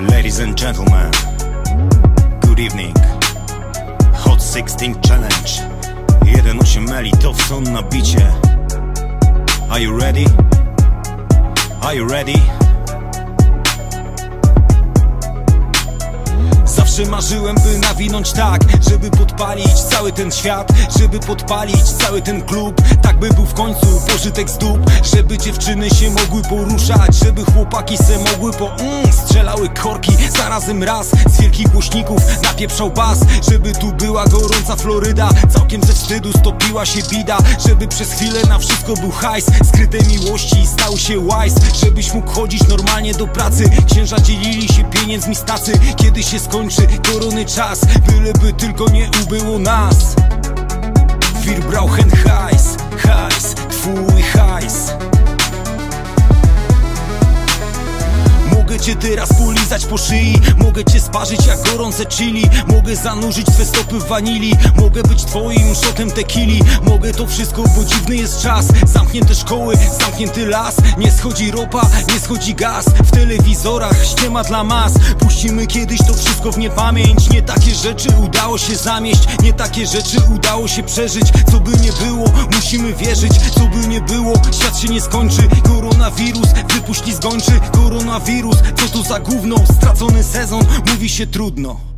Ladies and gentlemen, good evening. Hot 16 Challenge. 1.8 meli Towson na bicie. Are you ready? Are you ready? Zawsze marzyłem, by nawinąć tak Żeby podpalić cały ten świat Żeby podpalić cały ten klub Tak by był w końcu pożytek z dup Żeby dziewczyny się mogły poruszać Żeby chłopaki se mogły po mm, Strzelały korki zarazem raz Z wielkich głośników napieprzał bas Żeby tu była gorąca Floryda Całkiem ze wstydu stopiła się bida Żeby przez chwilę na wszystko był hajs Skryte miłości stał się łajs Żebyś mógł chodzić normalnie do pracy Księża dzielili się pieniędzmi z tacy Kiedy się skończy korony czas Byleby tylko nie ubyło nas. Wir brauchen hajs, twój hajs Mogę cię teraz polizać po szyi. Mogę cię sparzyć jak gorące chili. Mogę zanurzyć twe stopy w wanili. Mogę być twoim szotem tequili. Mogę to wszystko, bo dziwny jest czas. Zamknięte szkoły, zamknięty las. Nie schodzi ropa, nie schodzi gaz. W telewizorach ściema dla mas. Puścimy kiedyś to wszystko w niepamięć. Nie takie rzeczy udało się zamieść. Nie takie rzeczy udało się przeżyć. Co by nie było, musimy wierzyć. Co by nie było, świat się nie skończy. Koronawirus, wypuść zgończy Koronawirus, co to za gówno? Stracony sezon, mówi się trudno